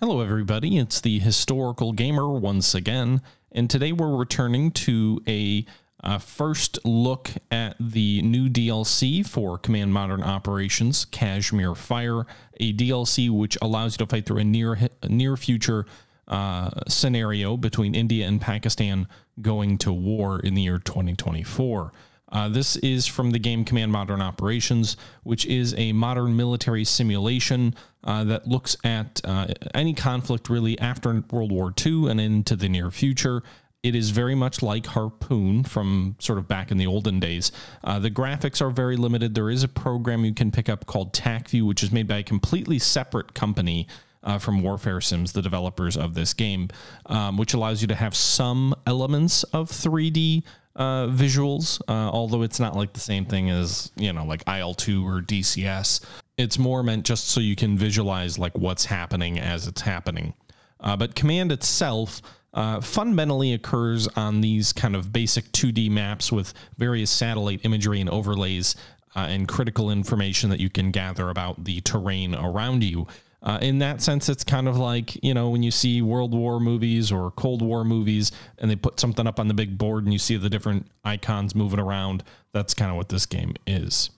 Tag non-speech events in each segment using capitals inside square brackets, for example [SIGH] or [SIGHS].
Hello, everybody. It's the Historical Gamer once again, and today we're returning to a uh, first look at the new DLC for Command Modern Operations, Kashmir Fire, a DLC which allows you to fight through a near a near future uh, scenario between India and Pakistan going to war in the year 2024. Uh, this is from the game Command Modern Operations, which is a modern military simulation uh, that looks at uh, any conflict really after World War II and into the near future. It is very much like Harpoon from sort of back in the olden days. Uh, the graphics are very limited. There is a program you can pick up called Tacview, which is made by a completely separate company uh, from Warfare Sims, the developers of this game, um, which allows you to have some elements of 3D uh, visuals, uh, although it's not like the same thing as, you know, like IL2 or DCS. It's more meant just so you can visualize like what's happening as it's happening. Uh, but Command itself uh, fundamentally occurs on these kind of basic 2D maps with various satellite imagery and overlays uh, and critical information that you can gather about the terrain around you. Uh, in that sense, it's kind of like, you know, when you see World War movies or Cold War movies and they put something up on the big board and you see the different icons moving around, that's kind of what this game is.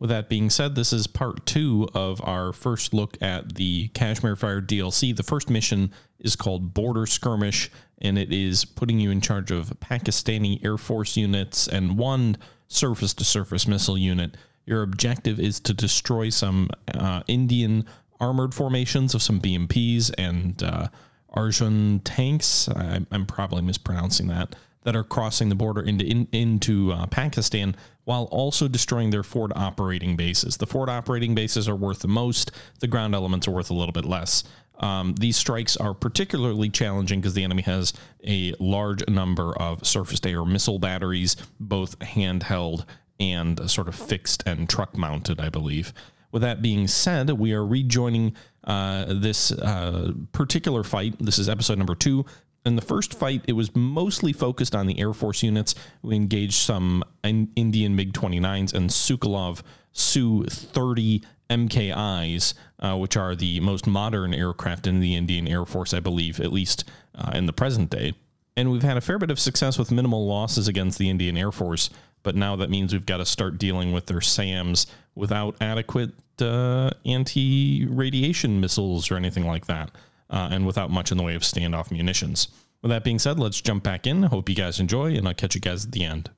With that being said, this is part two of our first look at the Kashmir Fire DLC. The first mission is called Border Skirmish, and it is putting you in charge of Pakistani Air Force units and one surface to surface missile unit your objective is to destroy some uh, Indian armored formations of some BMPs and uh, Arjun tanks. I, am probably mispronouncing that. That are crossing the border into in, into uh, Pakistan while also destroying their forward operating bases. The forward operating bases are worth the most. The ground elements are worth a little bit less. Um, these strikes are particularly challenging because the enemy has a large number of surface to air missile batteries, both handheld and sort of fixed and truck mounted, I believe. With that being said, we are rejoining uh, this uh, particular fight. This is episode number two. In the first fight, it was mostly focused on the Air Force units. We engaged some Indian MiG 29s and Sukolov Su 30 MKIs, uh, which are the most modern aircraft in the Indian Air Force, I believe, at least uh, in the present day. And we've had a fair bit of success with minimal losses against the Indian Air Force but now that means we've got to start dealing with their SAMs without adequate uh, anti radiation missiles or anything like that, uh, and without much in the way of standoff munitions. With that being said, let's jump back in. Hope you guys enjoy, and I'll catch you guys at the end.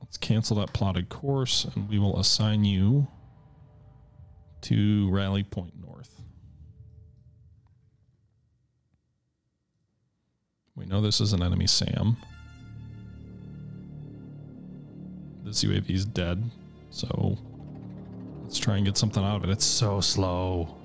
Let's cancel that plotted course, and we will assign you to Rally Point North. We know this is an enemy SAM. This UAV is dead. So let's try and get something out of it. It's so slow.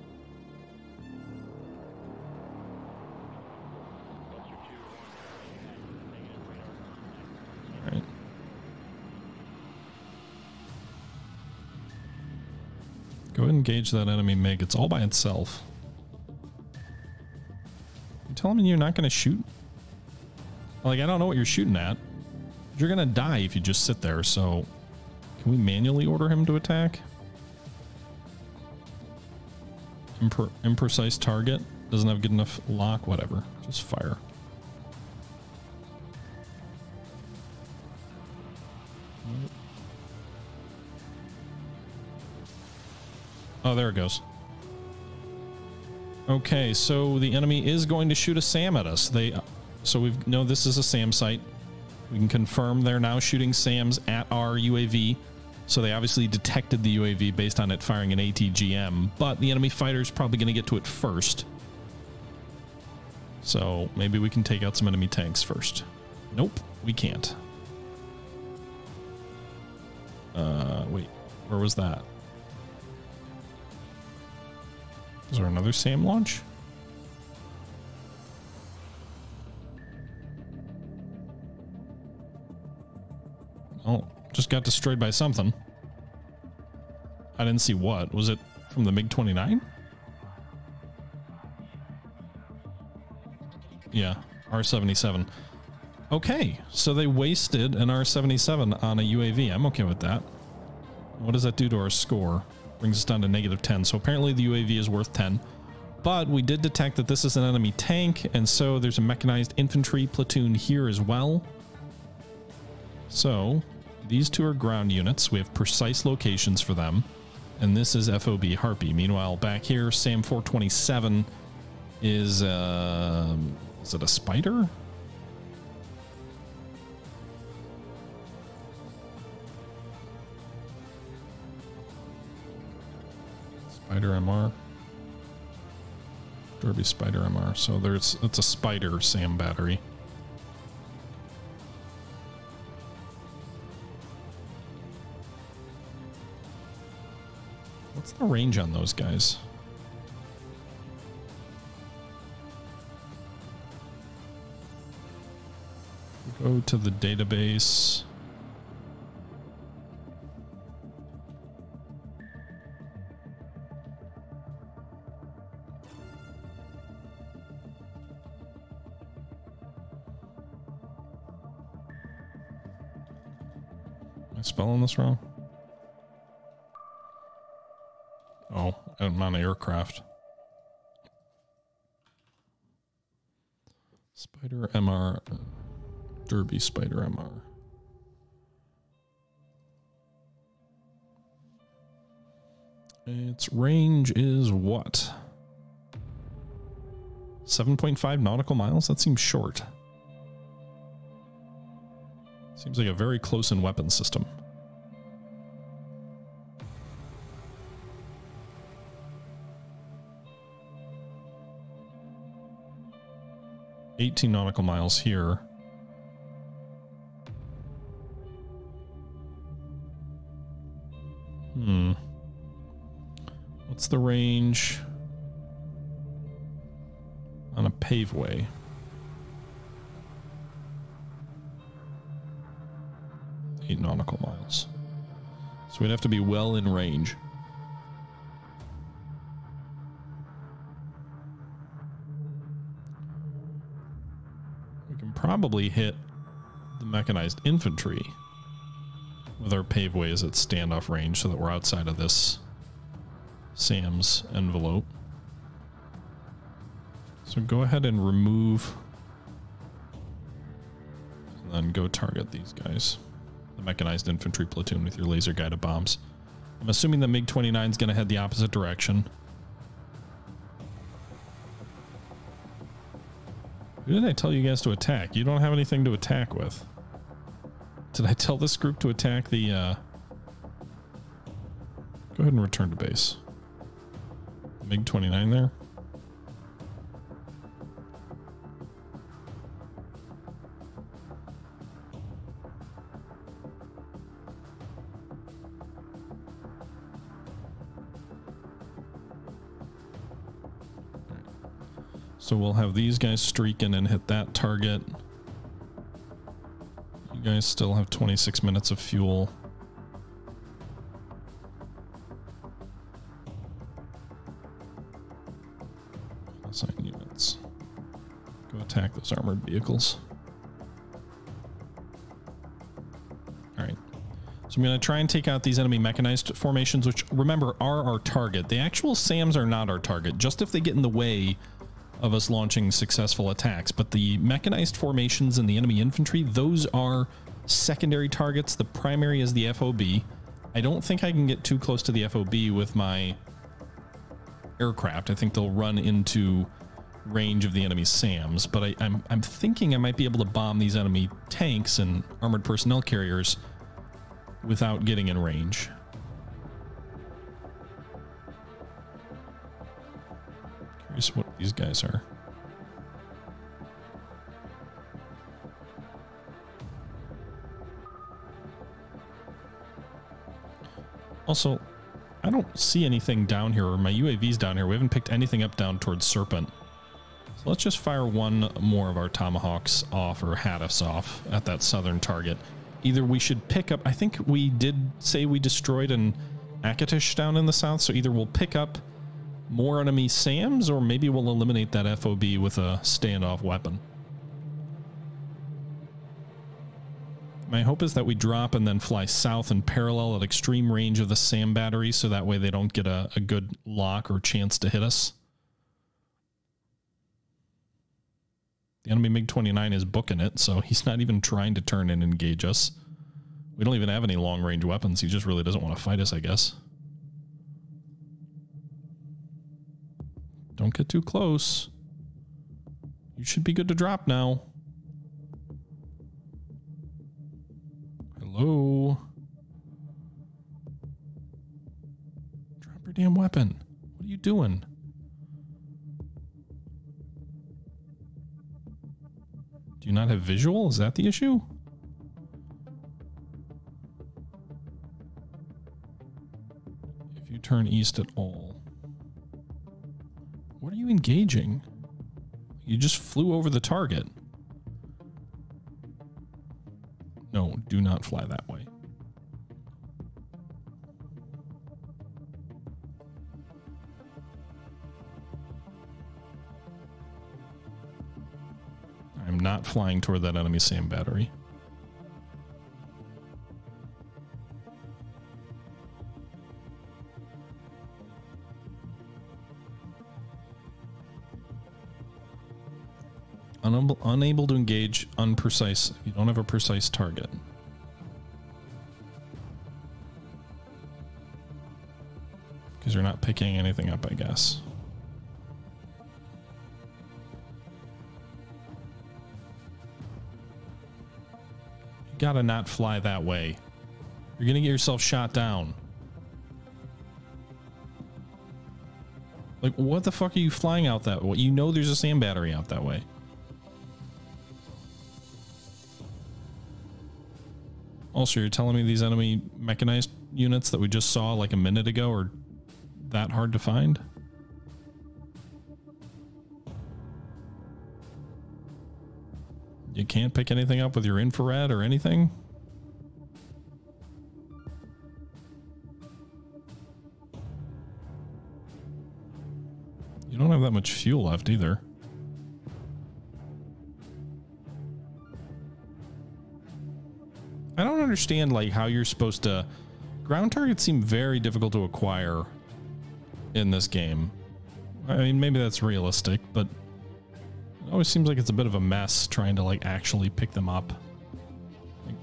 Go ahead and engage that enemy MiG. It's all by itself. You tell me you're not going to shoot? Like, I don't know what you're shooting at. You're to die if you just sit there, so... Can we manually order him to attack? Impre imprecise target. Doesn't have good enough lock, whatever. Just fire. Oh, there it goes. Okay, so the enemy is going to shoot a SAM at us. They, so we know this is a SAM site. We can confirm they're now shooting SAMs at our UAV. So they obviously detected the UAV based on it firing an ATGM, but the enemy fighter is probably going to get to it first. So maybe we can take out some enemy tanks first. Nope, we can't. Uh, wait, where was that? Is there another SAM launch? Oh, just got destroyed by something. I didn't see what. Was it from the MiG-29? Yeah, R-77. Okay, so they wasted an R-77 on a UAV. I'm okay with that. What does that do to our score? Brings us down to negative 10. So apparently the UAV is worth 10. But we did detect that this is an enemy tank, and so there's a mechanized infantry platoon here as well. So these two are ground units. We have precise locations for them. And this is FOB Harpy. Meanwhile, back here, SAM 427 is, uh, is it a spider? Spider MR. Derby Spider MR. So there's it's a Spider SAM battery. What's the range on those guys? Go to the database. Am I spelling this wrong? Oh, on aircraft. Spider MR, Derby Spider MR. Its range is what? 7.5 nautical miles? That seems short. Seems like a very close in weapon system. 18 nautical miles here. Hmm. What's the range on a paveway? Eight nautical miles. So we'd have to be well in range. Probably hit the mechanized infantry with our paveways at standoff range so that we're outside of this SAM's envelope. So go ahead and remove and then go target these guys. The mechanized infantry platoon with your laser guided bombs. I'm assuming the MiG-29 is going to head the opposite direction. Who did I tell you guys to attack? You don't have anything to attack with. Did I tell this group to attack the, uh... Go ahead and return to base. MiG-29 there? So we'll have these guys streaking and hit that target. You guys still have 26 minutes of fuel. Assign units. Go attack those armored vehicles. Alright. So I'm going to try and take out these enemy mechanized formations, which remember are our target. The actual SAMs are not our target. Just if they get in the way of us launching successful attacks. But the mechanized formations and the enemy infantry, those are secondary targets. The primary is the FOB. I don't think I can get too close to the FOB with my aircraft. I think they'll run into range of the enemy SAMs, but I, am I'm, I'm thinking I might be able to bomb these enemy tanks and armored personnel carriers without getting in range. Curious what these guys are. Also, I don't see anything down here, or my UAV's down here. We haven't picked anything up down towards Serpent. So let's just fire one more of our Tomahawks off, or us off, at that southern target. Either we should pick up... I think we did say we destroyed an Akash down in the south, so either we'll pick up more enemy SAMs, or maybe we'll eliminate that FOB with a standoff weapon. My hope is that we drop and then fly south in parallel at extreme range of the SAM battery so that way they don't get a, a good lock or chance to hit us. The enemy MiG-29 is booking it, so [LAUGHS] he's not even trying to turn and engage us. We don't even have any long-range weapons. He just really doesn't want to fight us, I guess. Don't get too close. You should be good to drop now. Hello? Drop your damn weapon. What are you doing? Do you not have visual? Is that the issue? If you turn east at all. What are you engaging? You just flew over the target. No, do not fly that way. I'm not flying toward that enemy SAM battery. Unable, unable to engage, unprecise. You don't have a precise target. Because you're not picking anything up, I guess. You gotta not fly that way. You're gonna get yourself shot down. Like, what the fuck are you flying out that way? You know there's a SAM battery out that way. Also, you're telling me these enemy mechanized units that we just saw like a minute ago are that hard to find? You can't pick anything up with your infrared or anything? You don't have that much fuel left either. I don't understand like how you're supposed to ground targets seem very difficult to acquire in this game. I mean maybe that's realistic, but it always seems like it's a bit of a mess trying to like actually pick them up. Like,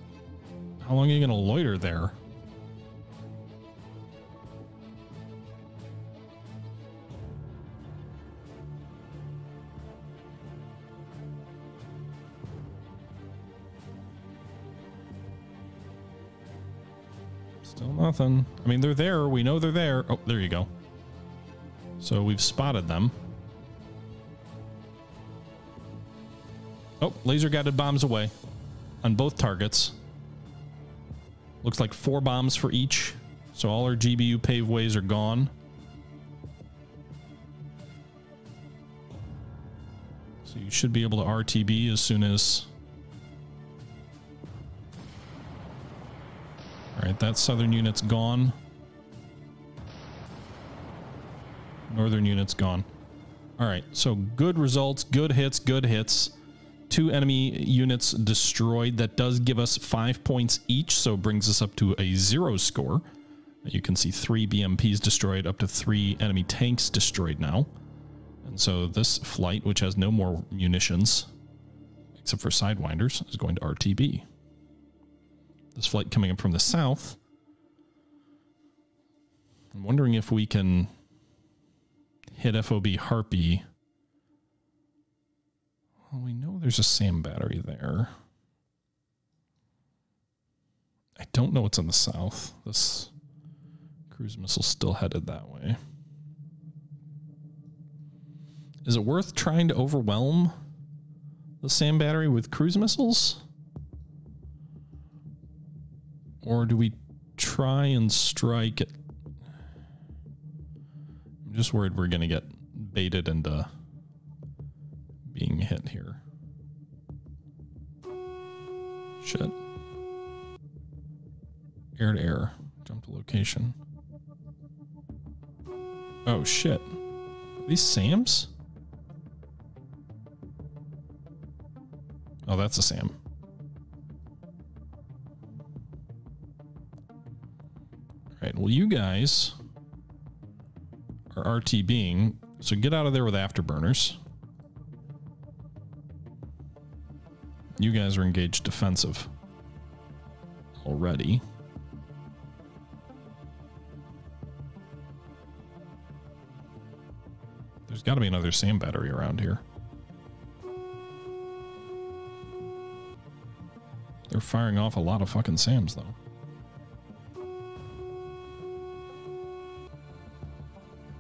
how long are you to loiter there? Nothing. I mean, they're there. We know they're there. Oh, there you go. So we've spotted them. Oh, laser guided bombs away on both targets. Looks like four bombs for each. So all our GBU Paveways are gone. So you should be able to RTB as soon as That southern unit's gone. Northern unit's gone. All right, so good results, good hits, good hits. Two enemy units destroyed. That does give us five points each, so brings us up to a zero score. You can see three BMPs destroyed, up to three enemy tanks destroyed now. And so this flight, which has no more munitions, except for Sidewinders, is going to RTB this flight coming up from the south. I'm wondering if we can hit FOB Harpy. Well, we know there's a SAM battery there. I don't know what's in the south. This cruise missile still headed that way. Is it worth trying to overwhelm the SAM battery with cruise missiles? Or do we try and strike it? I'm just worried we're going to get baited into being hit here. Shit. Air to air. Jump to location. Oh shit. Are these SAMs? Oh, that's a SAM. Right. Well, you guys are RTBing, so get out of there with afterburners. You guys are engaged defensive already. There's got to be another SAM battery around here. They're firing off a lot of fucking SAMs, though.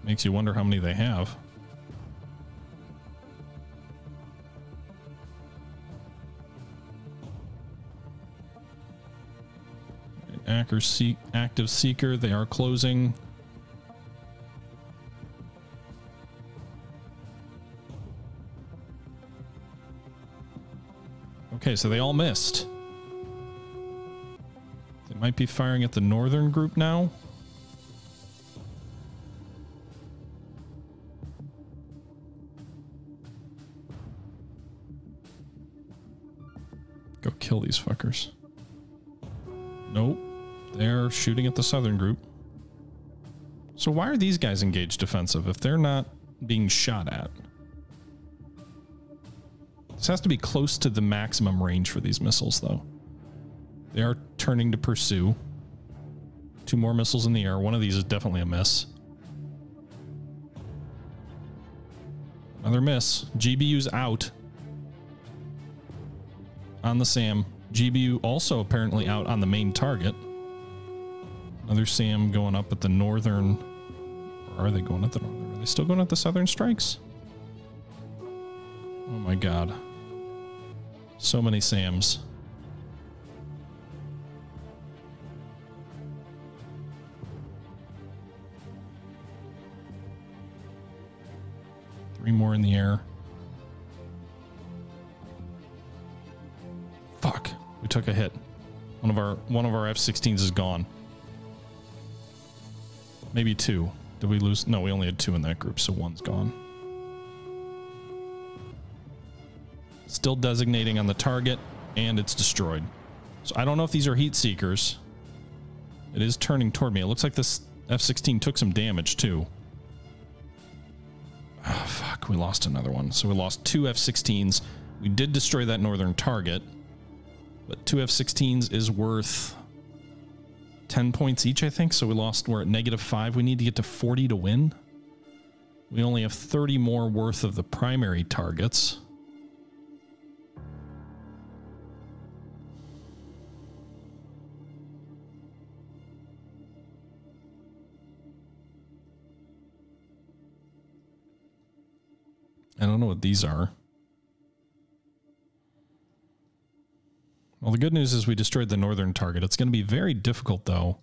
Makes you wonder how many they have. active seeker. They are closing. Okay, so they all missed. They might be firing at the northern group now. Shooting at the southern group. So why are these guys engaged defensive if they're not being shot at? This has to be close to the maximum range for these missiles, though. They are turning to pursue. Two more missiles in the air. One of these is definitely a miss. Another miss. GBU's out. On the SAM. GBU also apparently out on the main target. Another SAM going up at the northern. Or are they going at the northern? Are they still going at the southern strikes? Oh my god. So many SAMs. Three more in the air. Fuck. We took a hit. One of our one of our F-16s is gone. Maybe two. Did we lose? No, we only had two in that group, so one's gone. Still designating on the target, and it's destroyed. So I don't know if these are heat seekers. It is turning toward me. It looks like this F-16 took some damage, too. Oh, fuck, we lost another one. So we lost two F-16s. We did destroy that northern target. But two F-16s is worth 10 points each, I think. So we lost, we're at negative five. We need to get to 40 to win. We only have 30 more worth of the primary targets. I don't know what these are. Well, the good news is we destroyed the northern target. It's going to be very difficult, though,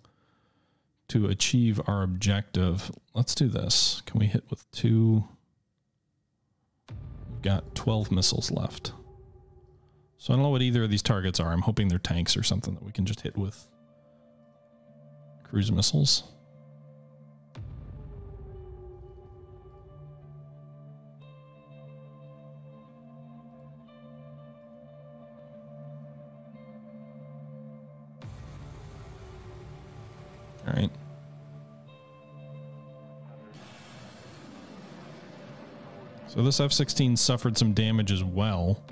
to achieve our objective. Let's do this. Can we hit with two? We've got 12 missiles left. So I don't know what either of these targets are. I'm hoping they're tanks or something that we can just hit with cruise missiles. So this F-16 suffered some damage as well.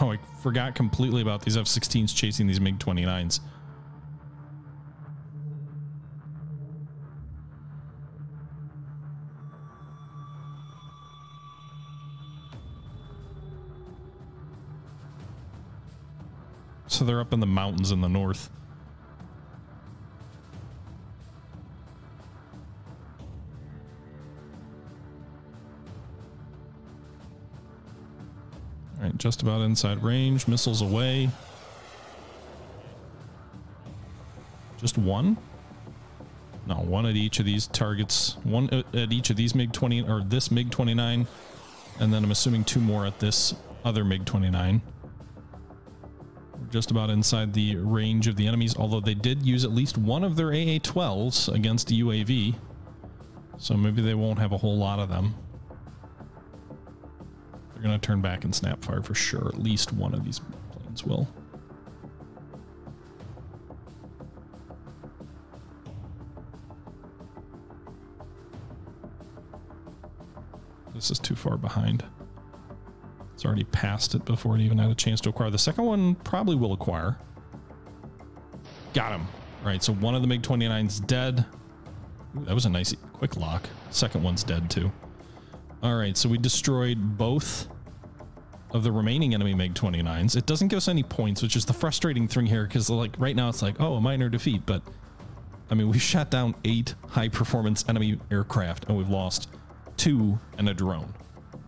Oh, I forgot completely about these F-16s chasing these MiG-29s. They're up in the mountains in the north. All right, just about inside range. Missiles away. Just one? No, one at each of these targets. One at each of these MiG-20 or this MiG-29. And then I'm assuming two more at this other MiG-29. Just about inside the range of the enemies, although they did use at least one of their AA-12s against the UAV. So maybe they won't have a whole lot of them. They're going to turn back and snap fire for sure. At least one of these planes will. This is too far behind. It's already passed it before it even had a chance to acquire. The second one probably will acquire. Got him. All right, so one of the MiG-29's dead. Ooh, that was a nice quick lock. Second one's dead too. All right, so we destroyed both of the remaining enemy MiG-29s. It doesn't give us any points, which is the frustrating thing here, because like right now it's like, oh, a minor defeat, but I mean, we've shot down eight high-performance enemy aircraft, and we've lost two and a drone.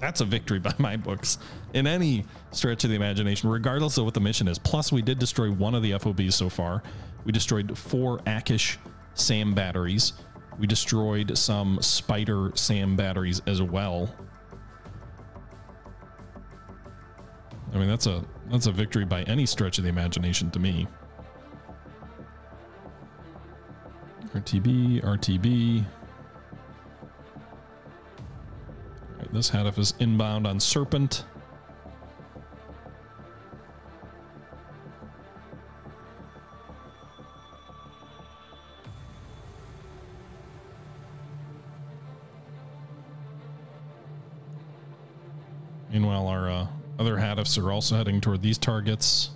That's a victory by my books in any stretch of the imagination, regardless of what the mission is. Plus, we did destroy one of the FOBs so far. We destroyed four Akash SAM batteries. We destroyed some Spider SAM batteries as well. I mean, that's a that's a victory by any stretch of the imagination to me. RTB, RTB. This Hatif is inbound on Serpent. Meanwhile, our uh, other Hatifs are also heading toward these targets.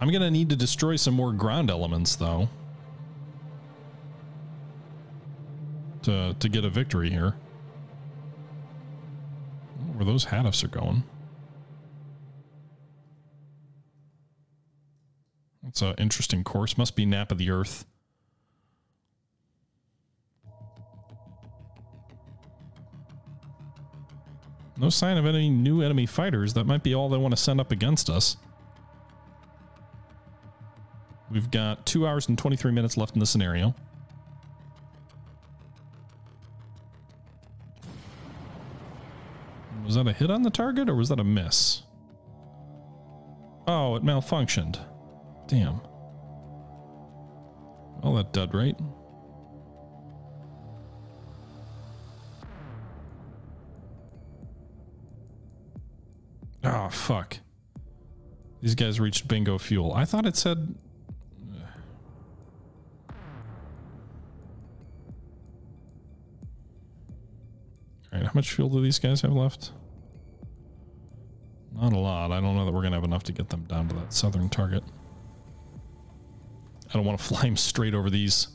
I'm going to need to destroy some more ground elements, though, to, to get a victory here where those Hatifs are going. That's an interesting course. Must be Nap of the Earth. No sign of any new enemy fighters. That might be all they want to send up against us. We've got two hours and 23 minutes left in the scenario. Was that a hit on the target or was that a miss? Oh, it malfunctioned. Damn. Well, that dud, right? Oh, fuck. These guys reached bingo fuel. I thought it said... [SIGHS] Alright, how much fuel do these guys have left? Not a lot. I don't know that we're going to have enough to get them down to that southern target. I don't want to [LAUGHS] fly them straight over these.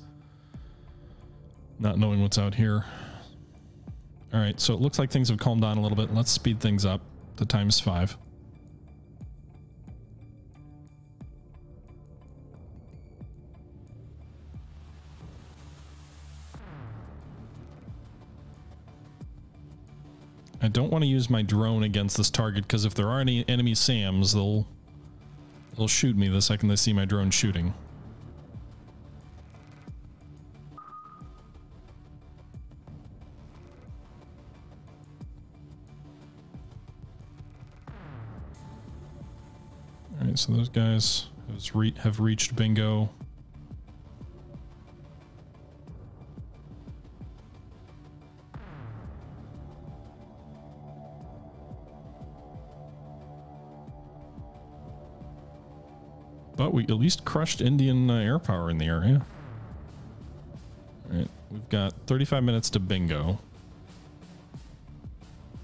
Not knowing what's out here. All right, so it looks like things have calmed down a little bit. Let's speed things up to times five. I don't want to use my drone against this target because if there are any enemy SAMs, they'll they'll shoot me the second they see my drone shooting. All right, so those guys have reached bingo. We at least crushed Indian uh, air power in the area. All right, we've got 35 minutes to bingo.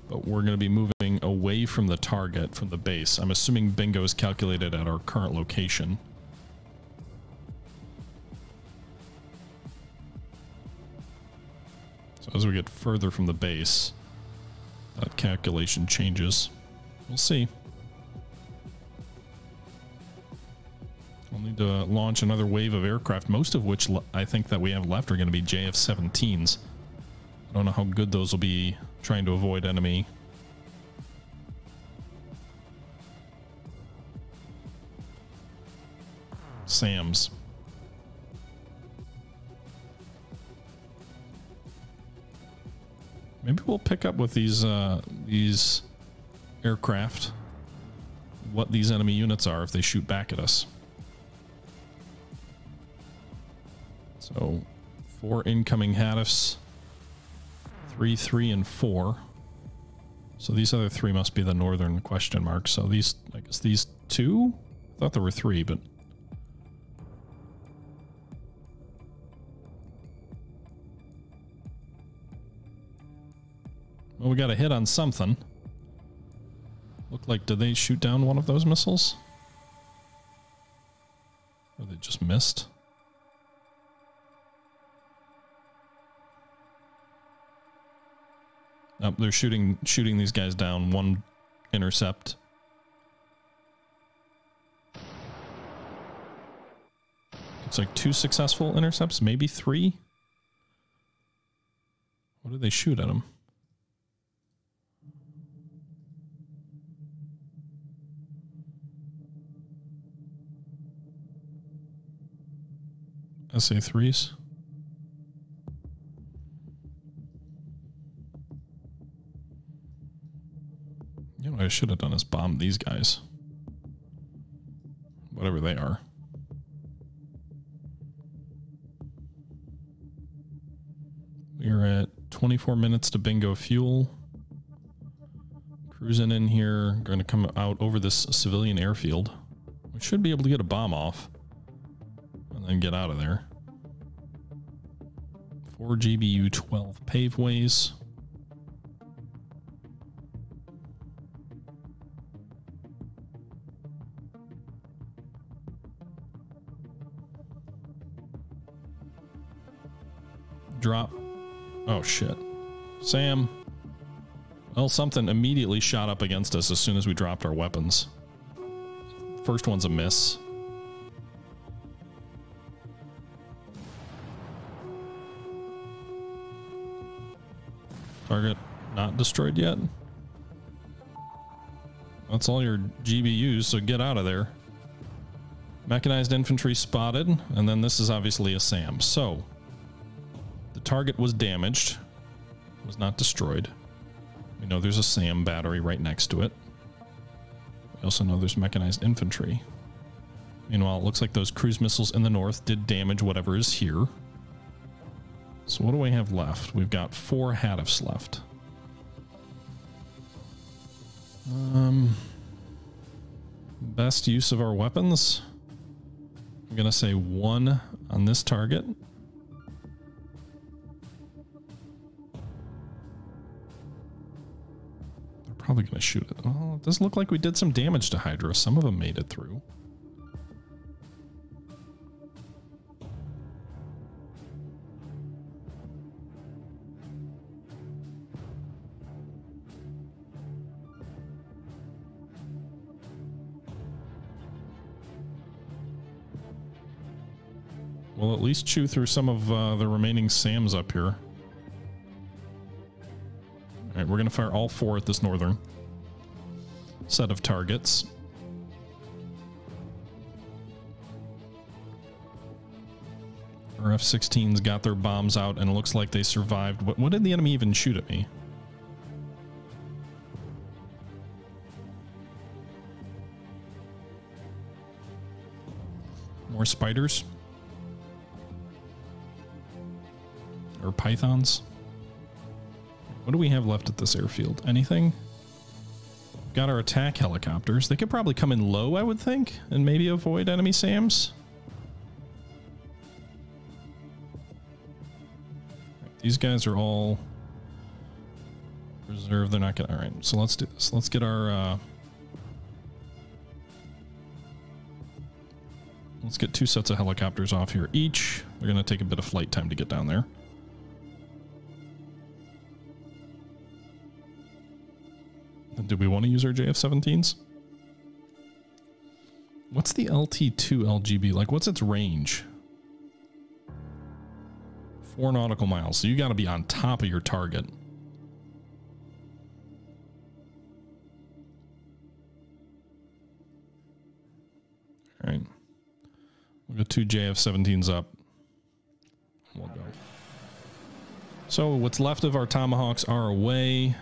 But we're going to be moving away from the target, from the base. I'm assuming bingo is calculated at our current location. So as we get further from the base, that calculation changes. We'll see. Launch another wave of aircraft, most of which I think that we have left are going to be JF-17s. I don't know how good those will be trying to avoid enemy. SAMs. Maybe we'll pick up with these uh, these aircraft what these enemy units are if they shoot back at us. So four incoming Hatifs, three, three, and four. So these other three must be the northern question mark. So these, I guess these two? I thought there were three, but... Well, we got a hit on something. Look like, did they shoot down one of those missiles? Or they just missed? They're shooting shooting these guys down. One intercept. It's like two successful intercepts, maybe three. What did they shoot at him? SA3s. I should have done is bomb these guys. Whatever they are. We're at 24 minutes to bingo fuel. Cruising in here, going to come out over this civilian airfield. We should be able to get a bomb off and then get out of there. 4 GBU 12 paveways. Drop. Oh shit. Sam. Well, something immediately shot up against us as soon as we dropped our weapons. First one's a miss. Target not destroyed yet. That's all your GBUs, so get out of there. Mechanized infantry spotted, and then this is obviously a SAM. So, target was damaged, was not destroyed. We know there's a SAM battery right next to it. We also know there's mechanized infantry. Meanwhile, it looks like those cruise missiles in the north did damage whatever is here. So what do we have left? We've got four Hatifs left. Um, best use of our weapons? I'm going to say one on this target. Probably going to shoot it. Oh, it does look like we did some damage to Hydra. Some of them made it through. We'll at least chew through some of uh, the remaining SAMs up here. Going to fire all four at this northern set of targets. Our F-16s got their bombs out and it looks like they survived. What, what did the enemy even shoot at me? More spiders? Or pythons? What do we have left at this airfield? Anything? Got our attack helicopters. They could probably come in low, I would think, and maybe avoid enemy SAMs. These guys are all reserved. They're not gonna. All right, so let's do this. Let's get our. Uh, let's get two sets of helicopters off here each. They're gonna take a bit of flight time to get down there. Do we want to use our JF-17s? What's the LT2 LGB like? What's its range? Four nautical miles. So you got to be on top of your target. All right. We'll go two JF-17s up. We'll go. So what's left of our Tomahawks are away.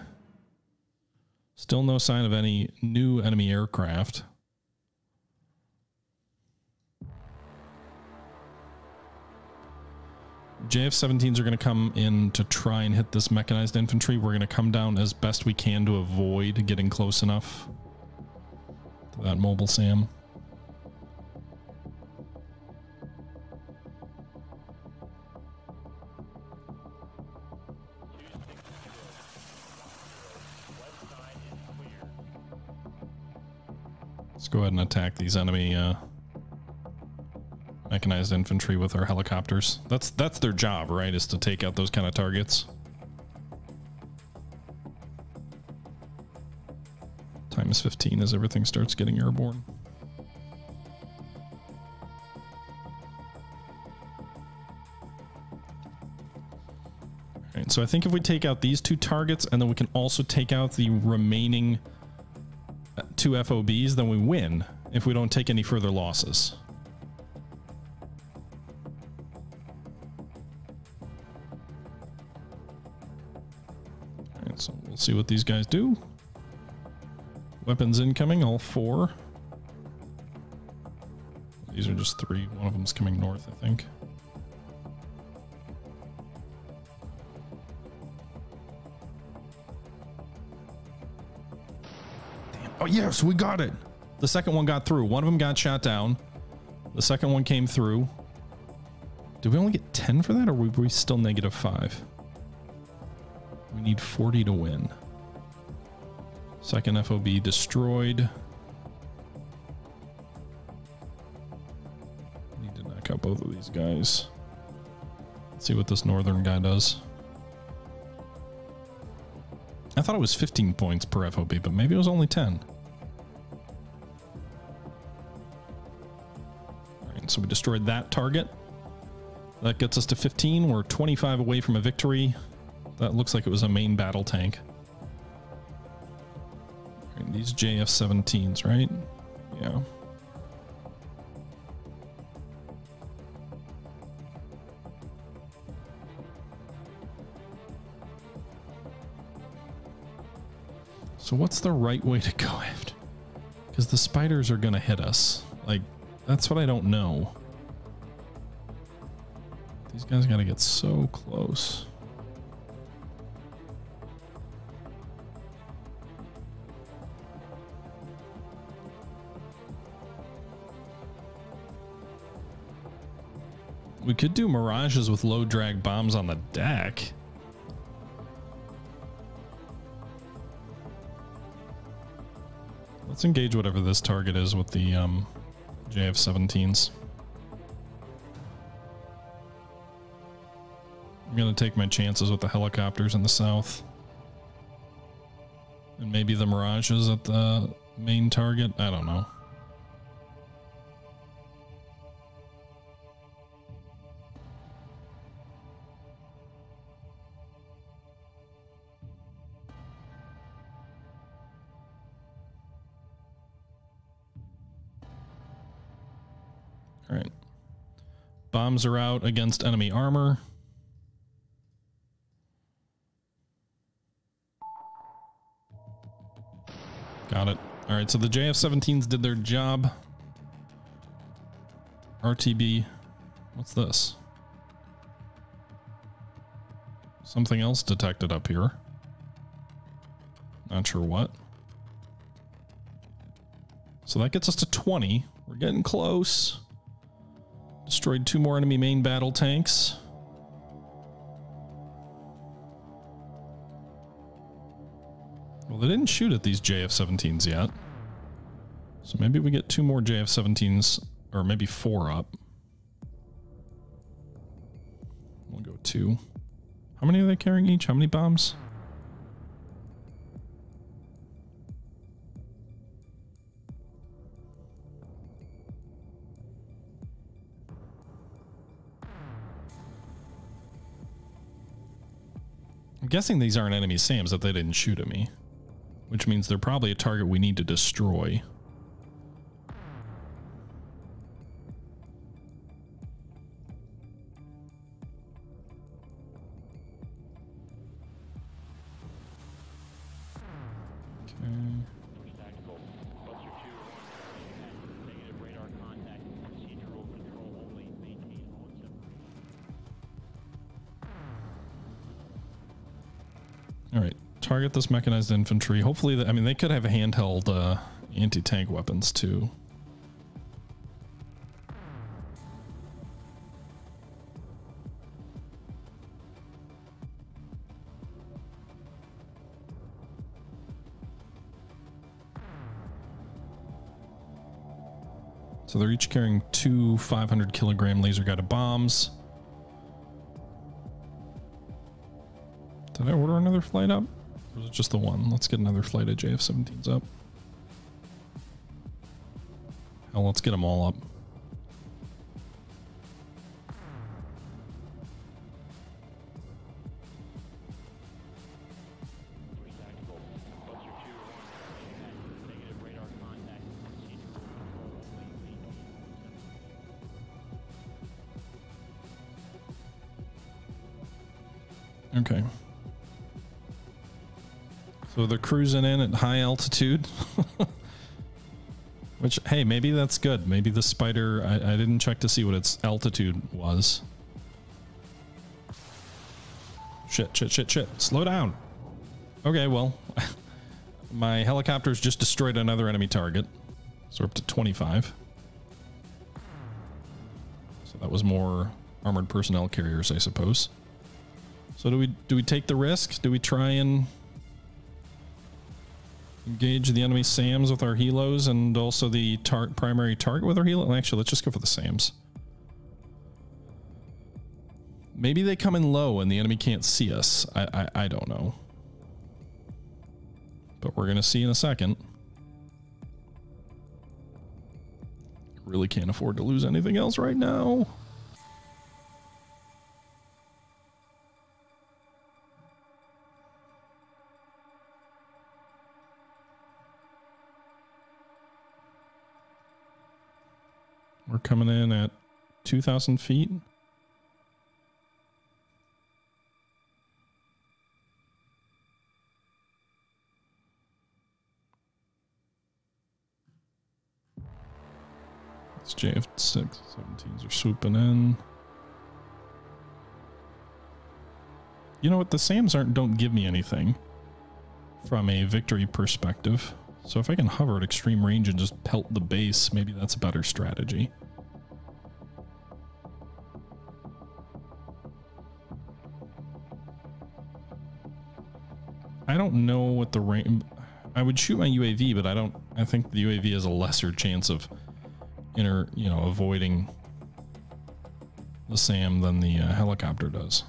Still no sign of any new enemy aircraft. JF-17s are going to come in to try and hit this mechanized infantry. We're going to come down as best we can to avoid getting close enough to that mobile SAM. Go ahead and attack these enemy uh, mechanized infantry with our helicopters. That's that's their job, right? Is to take out those kind of targets. Times 15 as everything starts getting airborne. Alright, so I think if we take out these two targets and then we can also take out the remaining two FOBs, then we win if we don't take any further losses. so we'll see what these guys do. Weapons incoming, all four. These are just three. One of them's coming north, I think. Yes, we got it. The second one got through. One of them got shot down. The second one came through. Did we only get 10 for that, or were we still negative 5? We need 40 to win. Second FOB destroyed. Need to knock out both of these guys. Let's see what this northern guy does. I thought it was 15 points per FOB, but maybe it was only 10. So we destroyed that target. That gets us to 15. We're 25 away from a victory. That looks like it was a main battle tank. Right, these JF-17s, right? Yeah. So what's the right way to go after? Because the SPYDERs are going to hit us. Like, that's what I don't know. These guys got to get so close. We could do mirages with low drag bombs on the deck. Let's engage whatever this target is with the um, JF-17s. I'm going to take my chances with the helicopters in the south. And maybe the mirages at the main target. I don't know. Bombs are out against enemy armor. Got it. All right, so the JF-17s did their job. RTB. What's this? Something else detected up here. Not sure what. So that gets us to 20. We're getting close. Destroyed two more enemy main battle tanks. Well, they didn't shoot at these JF-17s yet. So maybe we get two more JF-17s, or maybe four up. We'll go two. How many are they carrying each? How many bombs? Guessing these aren't enemy SAMs that they didn't shoot at me. Which means they're probably a target we need to destroy. Target this mechanized infantry. Hopefully, the, I mean, they could have handheld uh, anti-tank weapons too. So they're each carrying two 500 kilogram laser guided bombs. Did I order another flight up? Was it just the one? Let's get another flight of JF-17s up. Hell, let's get them all up. So they're cruising in at high altitude. [LAUGHS] Which, hey, maybe that's good. Maybe the SPYDER, I, I didn't check to see what its altitude was. Shit, shit, shit, shit. Slow down. Okay, well, [LAUGHS] my helicopters just destroyed another enemy target. So we're up to 25. So that was more armored personnel carriers, I suppose. So do we do we take the risk? Do we try and engage the enemy SAMs with our helos and also the tar primary target with our helo? Actually, let's just go for the SAMs. Maybe they come in low and the enemy can't see us. I, I, I don't know. But we're going to see in a second. Really can't afford to lose anything else right now. We're coming in at 2,000 feet. It's JF6, 17s are swooping in. You know what? The SAMs aren't don't give me anything from a victory perspective. So if I can hover at extreme range and just pelt the base, maybe that's a better strategy. I don't know what the range... I would shoot my UAV, but I don't... I think the UAV has a lesser chance of inner, you know, avoiding the SAM than the uh, helicopter does.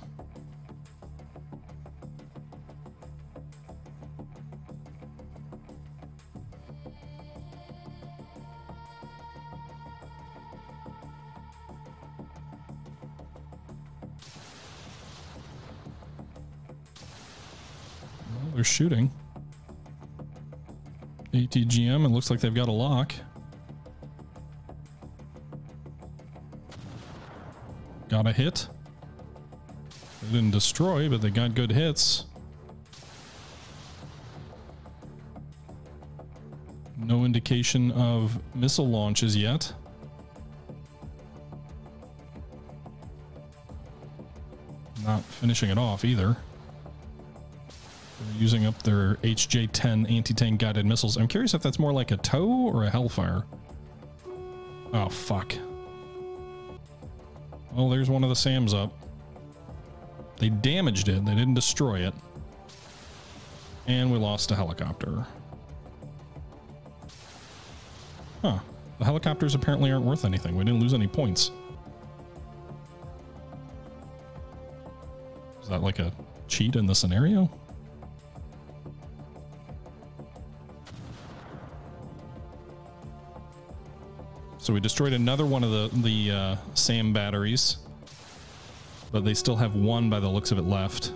Shooting. ATGM, it looks like they've got a lock. Got a hit. They didn't destroy, but they got good hits. No indication of missile launches yet. Not finishing it off either using up their HJ-10 anti-tank guided missiles. I'm curious if that's more like a TOW or a Hellfire. Oh, fuck. Well, there's one of the SAMs up. They damaged it. They didn't destroy it. And we lost a helicopter. Huh. The helicopters apparently aren't worth anything. We didn't lose any points. Is that like a cheat in the scenario? So we destroyed another one of the, the uh, SAM batteries. But they still have one by the looks of it left.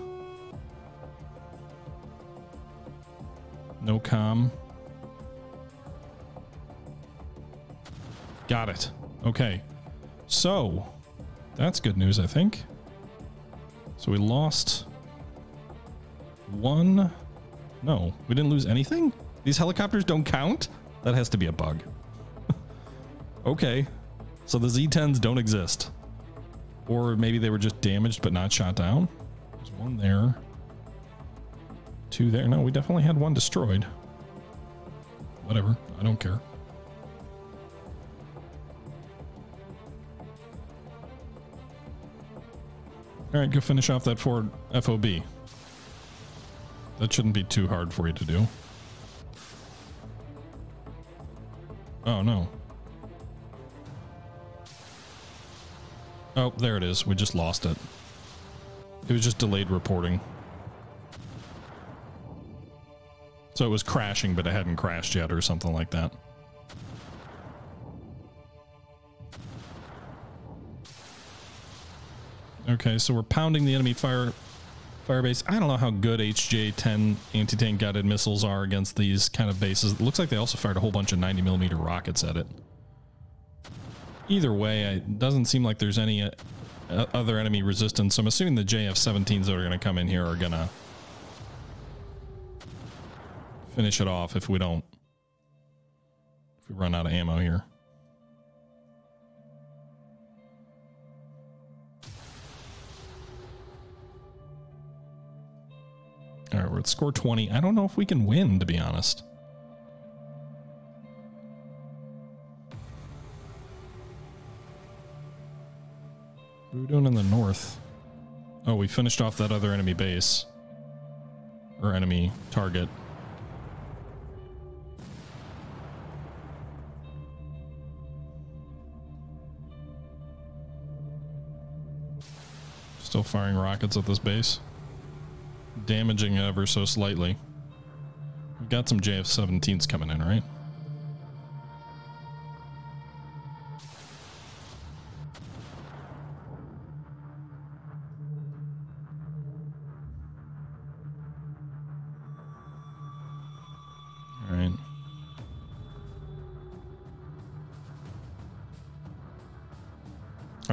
No com. Got it. Okay. So, that's good news, I think. So we lost one. No, we didn't lose anything? These helicopters don't count? That has to be a bug. Okay. So the Z10s don't exist. Or maybe they were just damaged but not shot down. There's one there. Two there. No, we definitely had one destroyed. Whatever. I don't care. All right, go finish off that Ford FOB. That shouldn't be too hard for you to do. Oh, no. Oh, there it is. We just lost it. It was just delayed reporting. So it was crashing, but it hadn't crashed yet or something like that. Okay, so we're pounding the enemy fire firebase. I don't know how good HJ-10 anti-tank guided missiles are against these kind of bases. It looks like they also fired a whole bunch of 90 millimeter rockets at it. Either way, it doesn't seem like there's any uh, other enemy resistance. So I'm assuming the JF-17s that are going to come in here are going to finish it off if we don't. If we run out of ammo here. All right, we're at score 20. I don't know if we can win, to be honest. What are we doing in the north? Oh, we finished off that other enemy base. Or enemy target. Still firing rockets at this base damaging ever so slightly. We've got some JF-17s coming in, right?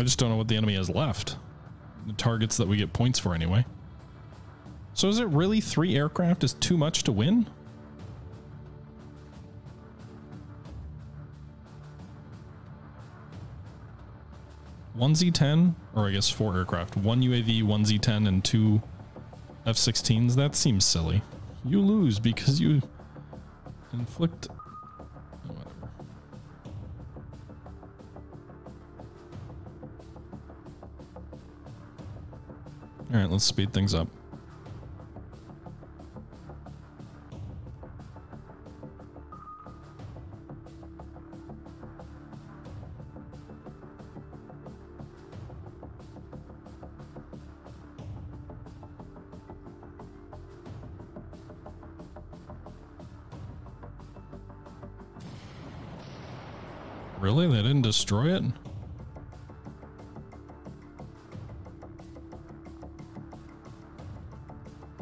I just don't know what the enemy has left. The targets that we get points for anyway. So is it really three aircraft is too much to win? One Z10, or I guess four aircraft. One UAV, one Z10, and two F-16s. That seems silly. You lose because you inflict... Alright, let's speed things up.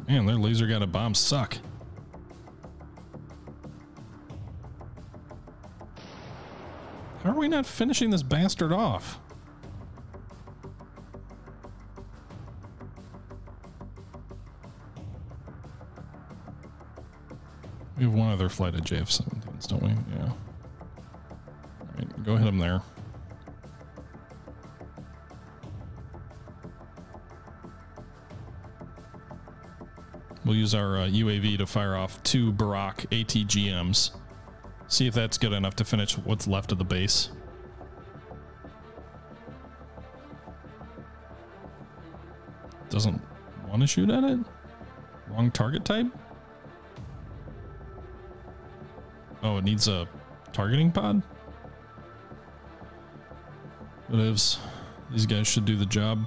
Man, their laser guided bombs suck. How are we not finishing this bastard off? We have one other flight of JF-17s, don't we? Yeah. All right, Go hit him there. We'll use our uh, UAV to fire off two Barak ATGMs. See if that's good enough to finish what's left of the base. Doesn't want to shoot at it? Wrong target type? Oh, it needs a targeting pod? Whatevs. These guys should do the job.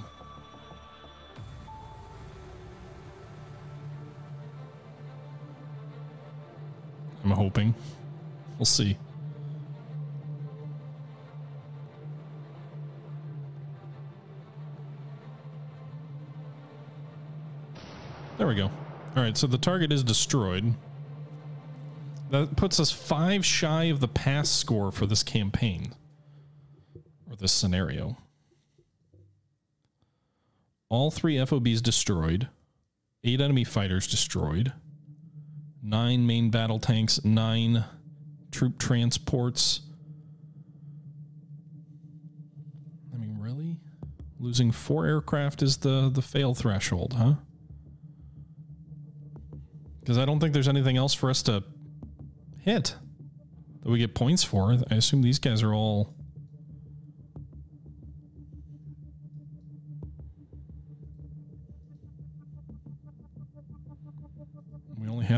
Hoping. We'll see. There we go. All right, so the target is destroyed. That puts us five shy of the pass score for this campaign or this scenario. All three FOBs destroyed, eight enemy fighters destroyed, nine main battle tanks, nine troop transports. I mean, really? Losing four aircraft is the, the fail threshold, huh? Because I don't think there's anything else for us to hit that we get points for. I assume these guys are all...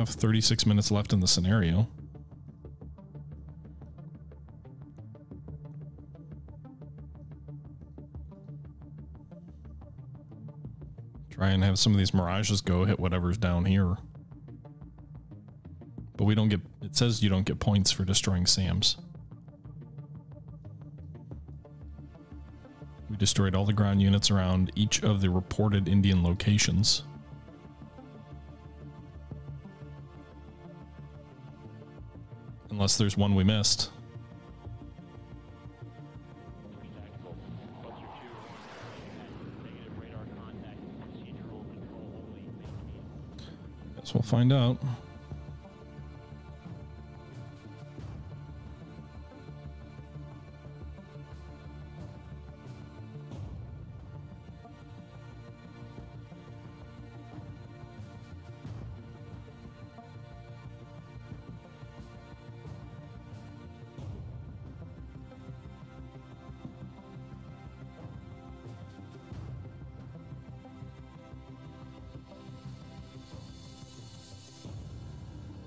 have 36 minutes left in the scenario. Try and have some of these mirages go hit whatever's down here. But we don't get, it says you don't get points for destroying SAMs. We destroyed all the ground units around each of the reported Indian locations. Unless there's one we missed. Guess we'll find out.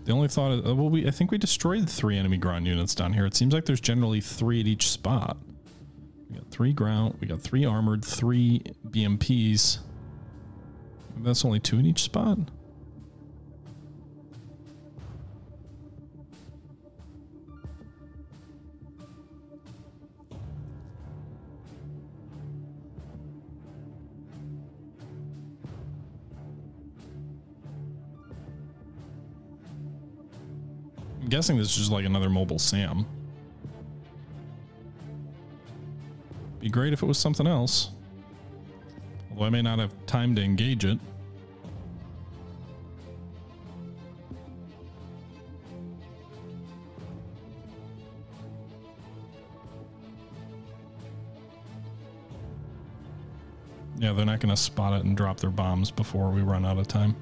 The only thought is, uh, well, we I think we destroyed three enemy ground units down here. It seems like there's generally three at each spot. We got three ground, we got three armored, three BMPs. That's only two in each spot. Guessing this is just like another mobile SAM. Be great if it was something else. Although I may not have time to engage it. Yeah, they're not going to spot it and drop their bombs before we run out of time.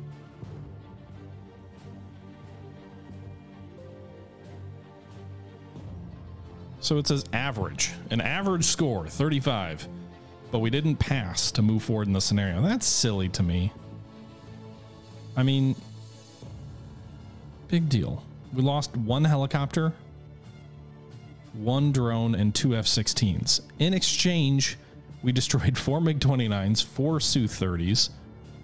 So it says average, an average score, 35. But we didn't pass to move forward in the scenario. That's silly to me. I mean, big deal. We lost one helicopter, one drone, and two F 16s. In exchange, we destroyed four MiG 29s, four Su 30s.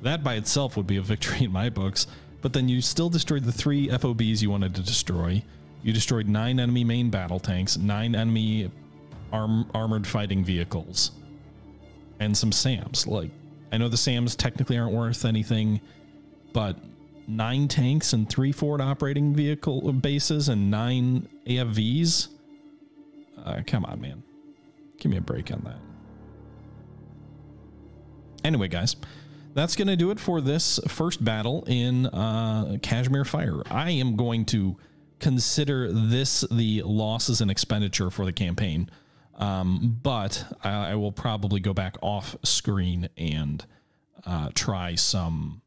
That by itself would be a victory in my books. But then you still destroyed the three FOBs you wanted to destroy. You destroyed nine enemy main battle tanks, nine enemy arm, armored fighting vehicles, and some SAMs. Like, I know the SAMs technically aren't worth anything, but nine tanks and three forward operating vehicle bases and nine AFVs. Uh, come on, man. Give me a break on that. Anyway, guys, that's going to do it for this first battle in uh, Kashmir Fire. I am going to consider this the losses and expenditure for the campaign, um, but I, I, will probably go back off screen and uh, try some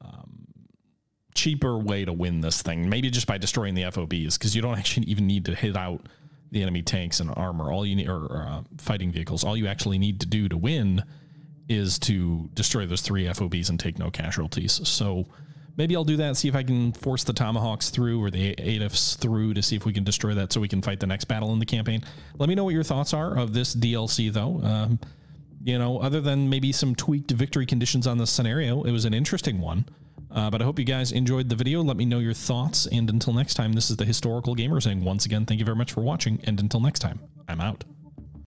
um, cheaper way to win this thing. Maybe just by destroying the FOBs, because you don't actually even need to hit out the enemy tanks and armor. All you need, or uh, fighting vehicles. All you actually need to do to win is to destroy those three FOBs and take no casualties. So maybe I'll do that, see if I can force the Tomahawks through or the ATIFs through to see if we can destroy that so we can fight the next battle in the campaign. Let me know what your thoughts are of this DLC, though. Um, you know, other than maybe some tweaked victory conditions on the scenario, it was an interesting one. Uh, but I hope you guys enjoyed the video. Let me know your thoughts. And until next time, this is the Historical Gamer saying once again, thank you very much for watching. And until next time, I'm out.